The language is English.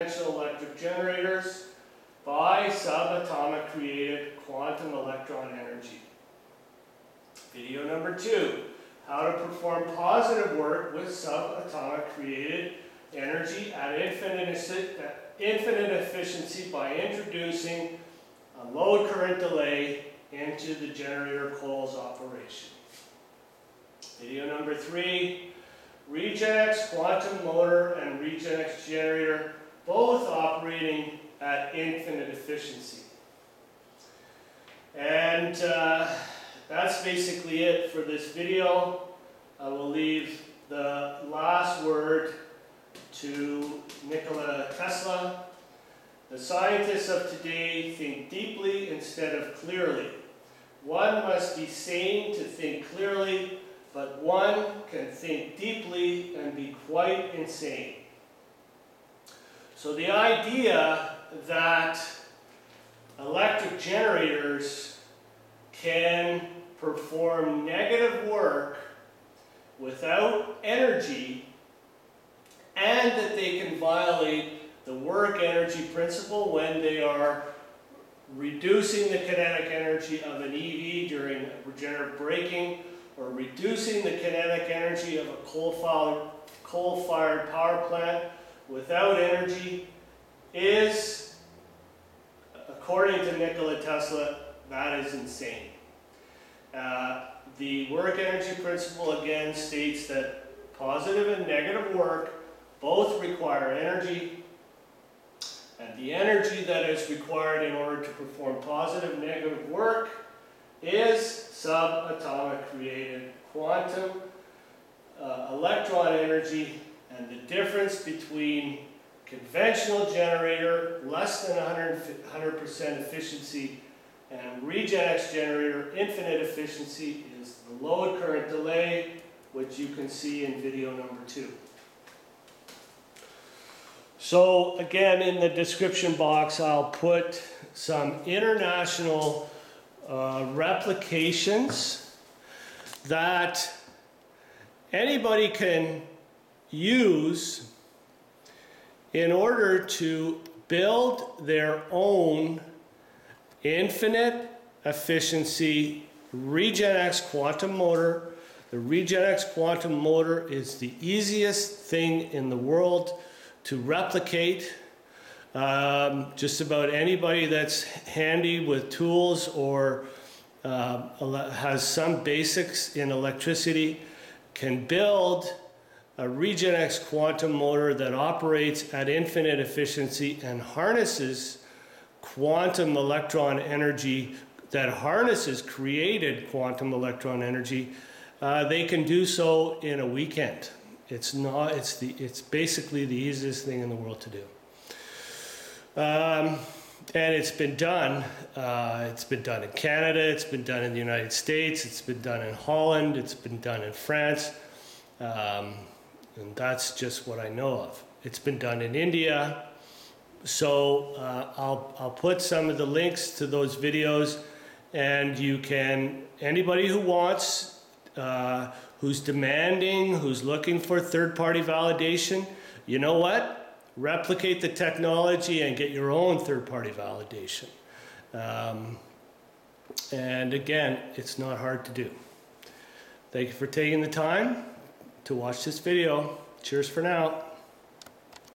conventional electric generators by subatomic created quantum electron energy. Video number two, how to perform positive work with subatomic created energy at infinite, at infinite efficiency by introducing a load current delay into the generator coils operation. Video number three, ReGenX quantum motor and ReGenX generator both operating at infinite And uh, that's basically it for this video. I will leave the last word to Nikola Tesla. The scientists of today think deeply instead of clearly. One must be sane to think clearly, but one can think deeply and be quite insane. So the idea that electric generators can perform negative work without energy and that they can violate the work energy principle when they are reducing the kinetic energy of an EV during regenerative braking or reducing the kinetic energy of a coal-fired coal power plant without energy is, according to Nikola Tesla, that is insane. Uh, the work energy principle again states that positive and negative work both require energy and the energy that is required in order to perform positive negative work is subatomic created quantum uh, electron energy and the difference between conventional generator, less than 100% efficiency, and ReGenX generator, infinite efficiency, is the load current delay, which you can see in video number two. So again, in the description box, I'll put some international uh, replications that anybody can use in order to build their own infinite efficiency ReGenX quantum motor. The ReGenX quantum motor is the easiest thing in the world to replicate. Um, just about anybody that's handy with tools or uh, has some basics in electricity can build a ReGenX quantum motor that operates at infinite efficiency and harnesses quantum electron energy that harnesses created quantum electron energy, uh, they can do so in a weekend. It's not. It's the. It's basically the easiest thing in the world to do. Um, and it's been done. Uh, it's been done in Canada. It's been done in the United States. It's been done in Holland. It's been done in France. Um, and that's just what I know of. It's been done in India. So uh, I'll, I'll put some of the links to those videos and you can, anybody who wants, uh, who's demanding, who's looking for third-party validation, you know what? Replicate the technology and get your own third-party validation. Um, and again, it's not hard to do. Thank you for taking the time to watch this video. Cheers for now.